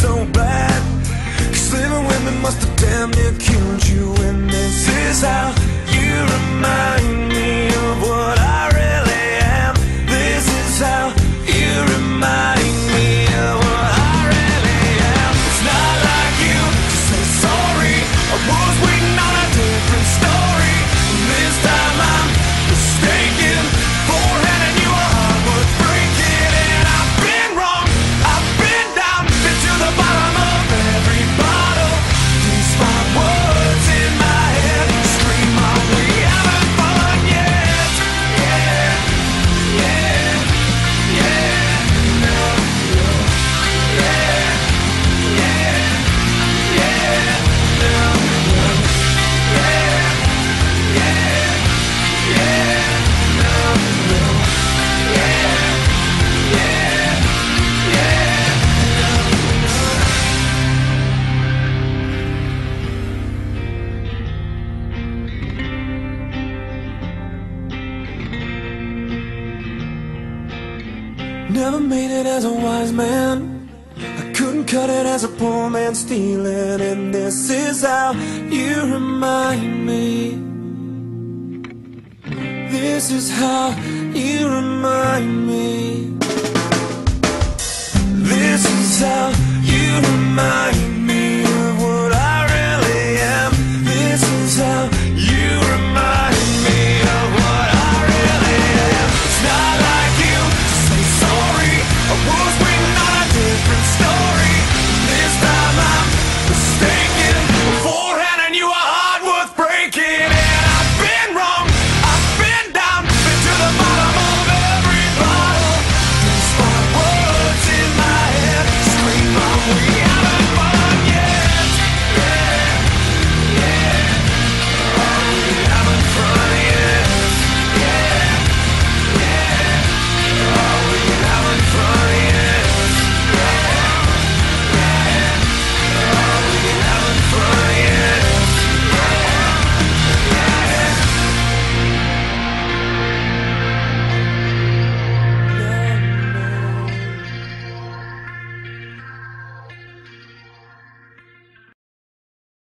so bad. Cause living with me must have damn near killed you. And this is how Never made it as a wise man. I couldn't cut it as a poor man stealing And this is how you remind me. This is how you remind me.